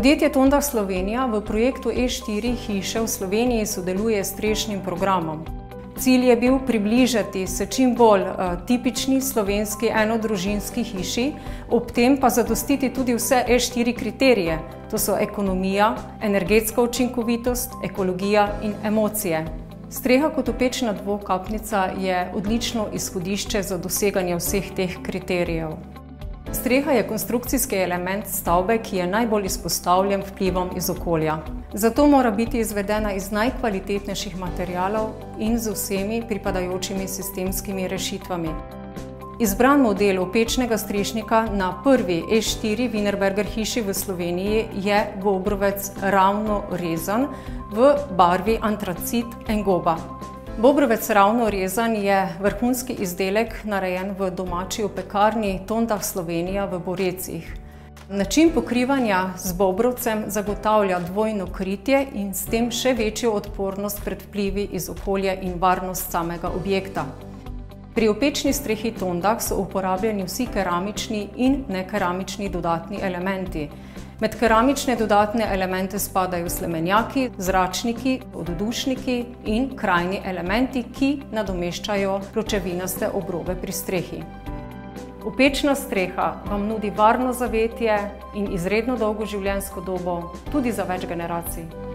Podjetje Tonda Slovenija v projektu E4 hiše v Sloveniji sodeluje s strešnim programom. Cilj je bil približati se čim bolj uh, tipični slovenski enodružinski hiši, ob tem pa zadostiti tudi vse E4 kriterije, to so ekonomija, energetska učinkovitost, ekologija in emocije. Streha kot opečna dvokapnica je odlično izhodišče za doseganje vseh teh kriterijev. Streha je konstrukcijski element stavbe, ki je najbolj izpostavljen vplivom iz okolja. Zato mora biti izvedena iz najkvalitetnejših materijalov in z vsemi pripadajočimi sistemskimi rešitvami. Izbran model opečnega strešnika na prvi E4 Wienerberger hiši v Sloveniji je Bobrovec ravno rezan v barvi antracit Engoba. Bobrovec ravno rezan je vrhunski izdelek, narejen v domači opekarni Tondah Slovenija v Borecih. Način pokrivanja z bobrovcem zagotavlja dvojno kritje in s tem še večjo odpornost pred vplivi iz okolja in varnost samega objekta. Pri opečni strehi Tondah so uporabljeni vsi keramični in nekeramični dodatni elementi. Med keramične dodatne elemente spadajo slemenjaki, zračniki, oddušniki in krajni elementi, ki nadomeščajo pločevinaste obrobe pri strehi. Opečna streha vam nudi varno zavetje in izredno dolgo življenjsko dobo, tudi za več generacij.